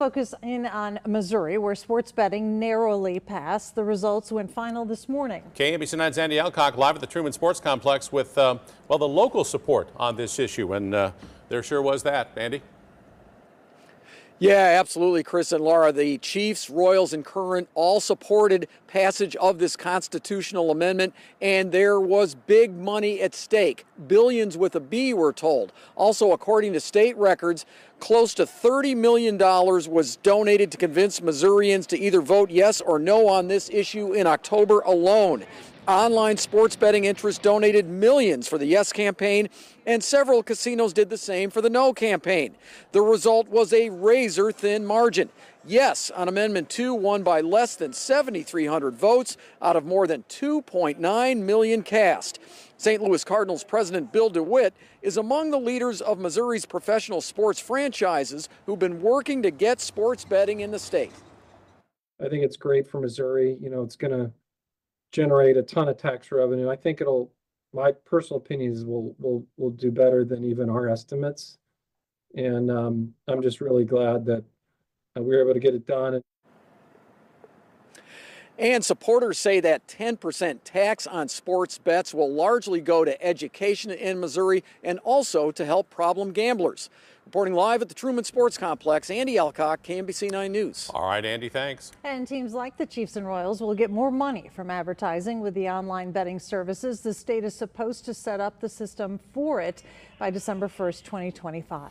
Focus in on Missouri, where sports betting narrowly passed. The results went final this morning. KMBC 9's Andy Alcock live at the Truman Sports Complex with, uh, well, the local support on this issue. And uh, there sure was that, Andy. Yeah, absolutely, Chris and Laura. The Chiefs, Royals, and Current all supported passage of this constitutional amendment, and there was big money at stake. Billions with a B, we're told. Also, according to state records, close to $30 million was donated to convince Missourians to either vote yes or no on this issue in October alone. Online sports betting interests donated millions for the Yes campaign, and several casinos did the same for the No campaign. The result was a razor thin margin. Yes on Amendment 2 won by less than 7,300 votes out of more than 2.9 million cast. St. Louis Cardinals president Bill DeWitt is among the leaders of Missouri's professional sports franchises who've been working to get sports betting in the state. I think it's great for Missouri. You know, it's going to generate a ton of tax revenue. I think it'll, my personal opinion is we'll, we'll, we'll do better than even our estimates. And um, I'm just really glad that uh, we were able to get it done. And supporters say that 10% tax on sports bets will largely go to education in Missouri and also to help problem gamblers. Reporting live at the Truman Sports Complex, Andy Alcock, KMBC 9 News. All right, Andy, thanks. And teams like the Chiefs and Royals will get more money from advertising with the online betting services. The state is supposed to set up the system for it by December 1st, 2025.